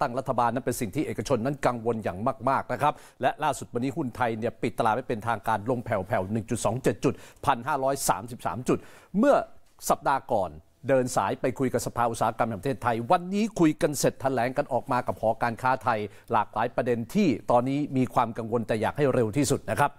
ตั้งรัฐบาลนั้นเป็นสิ่งที่เอกชนนั้นกังวลอย่างมากๆนะครับและล่าสุดวันนี้หุ้นไทยเนี่ยปิดตลาดไม่เป็นทางการลงแผ่วๆ1.27 จุด 1,533 จุด เมื่อสัปดาห์ก่อนเดินสายไปคุยกับสภาอุตสาหกรรมแห่งประเทศไทย วันนี้คุยกันเสร็จแถลงกันออกมากับหอการค้าไทย หลากหลายประเด็นที่ตอนนี้มีความกังวลแต่อยากให้เร็วที่สุดนะครับ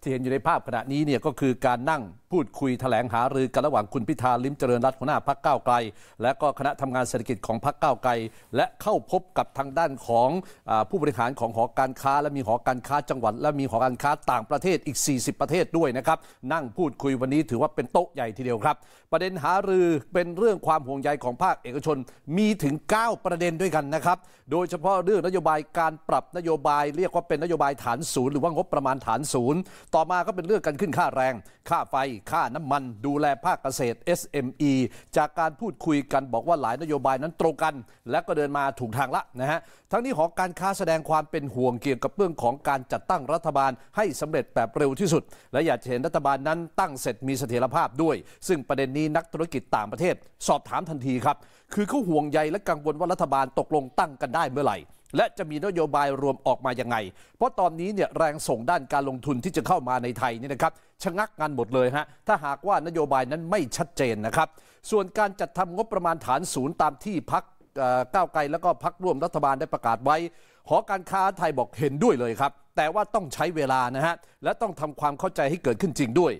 ที่เห็นอยู่ในภาพขณะนี้เนี่ยก็คือการนั่ง พูดคุยแถลงหารือกันระหว่างคุณพิธาลิมเจริญรัตน์หัวหน้าพักก้าวไกล และก็คณะทำงานเศรษฐกิจของพักก้าวไกล และเข้าพบกับทางด้านของอผู้บริหารของหอการค้า และมีหอการค้าจังหวัด และมีหอการค้าต่างประเทศอีก 40 ประเทศด้วยนะครับ นั่งพูดคุยวันนี้ถือว่าเป็นโต๊ะใหญ่ทีเดียวครับ ประเด็นหารือเป็นเรื่องความห่วงใยของภาคเอกชนมีถึง 9 ประเด็นด้วยกันนะครับ โดยเฉพาะเรื่องนโยบายการปรับนโยบายเรียกว่าเป็นนโยบายฐานศูนย์หรือว่างบประมาณฐานศูนย์ต่อมาก็เป็นเรื่องการขึ้นค่าแรง ค่าไฟค่าน้ำมัน ดูแลภาคเกษตร SME จากการพูดคุยกันบอกว่าหลายนโยบายนั้นตรงกัน และก็เดินมาถูกทางละนะฮะทั้งนี้หอการค้าแสดงความเป็นห่วงเกี่ยวกับเรื่องของการจัดตั้งรัฐบาลให้สำเร็จแบบเร็วที่สุด และอยากเห็นรัฐบาลนั้นตั้งเสร็จมีเสถียรภาพด้วย ซึ่งประเด็นนี้นักธุรกิจต่างประเทศ สอบถามทันทีครับคือเขาห่วงใยและกังวลว่ารัฐบาลตกลงตั้งกันได้เมื่อไหร่ และจะมีนโยบายรวมออกมายังไง เพราะตอนนี้เนี่ยแรงส่งด้านการลงทุนที่จะเข้ามาในไทยนี่นะครับชะงักงานหมดเลยฮะถ้าหากว่านโยบายนั้นไม่ชัดเจนนะครับ ส่วนการจัดทำงบประมาณฐานศูนย์ตามที่พักก้าวไกลแล้วก็พักร่วมรัฐบาลได้ประกาศไว้ หอการค้าไทยบอกเห็นด้วยเลยครับแต่ว่าต้องใช้เวลานะฮะ และต้องทำความเข้าใจให้เกิดขึ้นจริงด้วย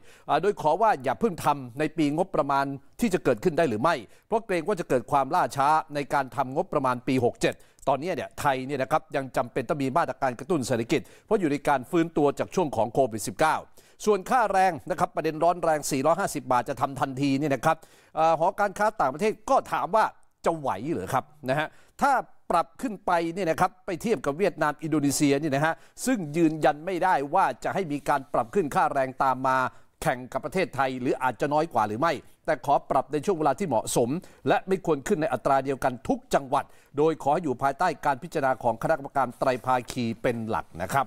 โดยขอว่าอย่าเพิ่งทำในปีงบประมาณที่จะเกิดขึ้นได้หรือไม่ เพราะเกรงว่าจะเกิดความล่าช้าในการทำงบประมาณปี 67 ตอนนี้เนี่ยไทยเนี่ยนะครับยังจำเป็นต้องมีมาตรการกระตุ้นเศรษฐกิจ เพราะอยู่ในการฟื้นตัวจากช่วงของโควิด -19 ส่วนค่าแรงนะครับประเด็นร้อนแรง 450 บาทจะทำทันทีเนี่ยนะครับอหอการค้าต่างประเทศก็ถามว่าจะไหวหรือครับนะฮะถ้า ปรับขึ้นไปเนี่ยนะครับไปเทียบกับเวียดนามอินโดนีเซียนี่นะฮะซึ่งยืนยันไม่ได้ว่าจะให้มีการปรับขึ้นค่าแรงตามมาแข่งกับประเทศไทย หรืออาจจะน้อยกว่าหรือไม่ แต่ขอปรับในช่วงเวลาที่เหมาะสม และไม่ควรขึ้นในอัตราเดียวกันทุกจังหวัด โดยขออยู่ภายใต้การพิจารณาของคณะกรรมการไตรภาคีเป็นหลักนะครับ